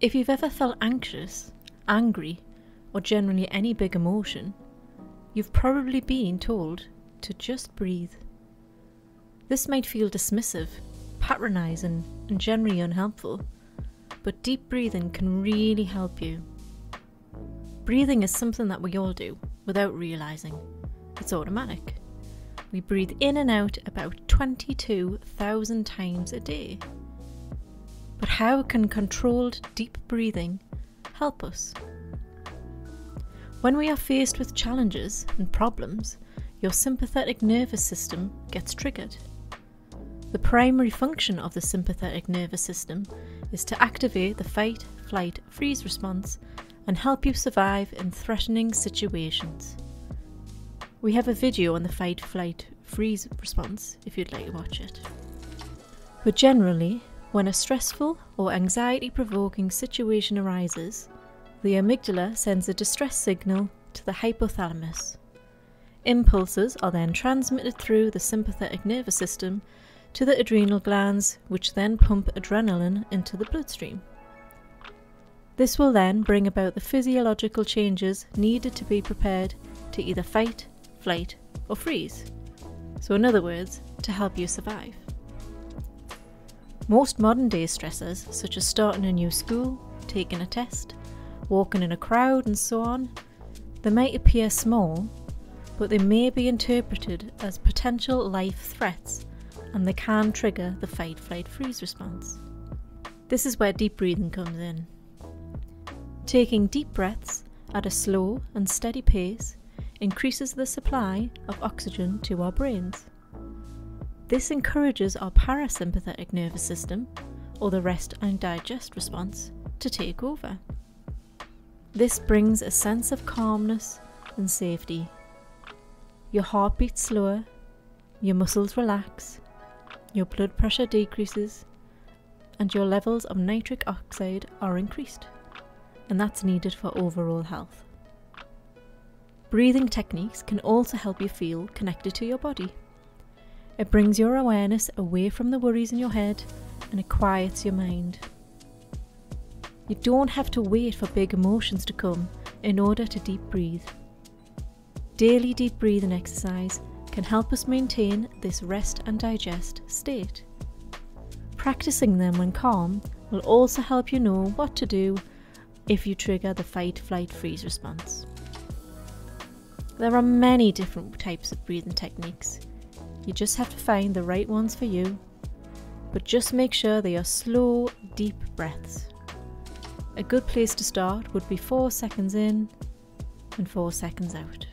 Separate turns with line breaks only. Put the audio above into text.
If you've ever felt anxious, angry, or generally any big emotion, you've probably been told to just breathe. This might feel dismissive, patronising, and generally unhelpful, but deep breathing can really help you. Breathing is something that we all do without realising. It's automatic. We breathe in and out about 22,000 times a day. But how can controlled deep breathing help us? When we are faced with challenges and problems, your sympathetic nervous system gets triggered. The primary function of the sympathetic nervous system is to activate the fight, flight, freeze response and help you survive in threatening situations. We have a video on the fight, flight, freeze response if you'd like to watch it. But generally, when a stressful or anxiety provoking situation arises, the amygdala sends a distress signal to the hypothalamus. Impulses are then transmitted through the sympathetic nervous system to the adrenal glands, which then pump adrenaline into the bloodstream. This will then bring about the physiological changes needed to be prepared to either fight, flight, or freeze. So, in other words, to help you survive. Most modern day stressors, such as starting a new school, taking a test, walking in a crowd, and so on, they might appear small, but they may be interpreted as potential life threats and they can trigger the fight, flight, freeze response. This is where deep breathing comes in. Taking deep breaths at a slow and steady pace increases the supply of oxygen to our brains. This encourages our parasympathetic nervous system, or the rest and digest response, to take over. This brings a sense of calmness and safety. Your heart beats slower, your muscles relax, your blood pressure decreases, and your levels of nitric oxide are increased, and that's needed for overall health. Breathing techniques can also help you feel connected to your body. It brings your awareness away from the worries in your head and it quiets your mind. You don't have to wait for big emotions to come in order to deep breathe. Daily deep breathing exercise can help us maintain this rest and digest state. Practicing them when calm will also help you know what to do if you trigger the fight, flight, freeze response. There are many different types of breathing techniques, you just have to find the right ones for you, but just make sure they are slow, deep breaths. A good place to start would be 4 seconds in and 4 seconds out.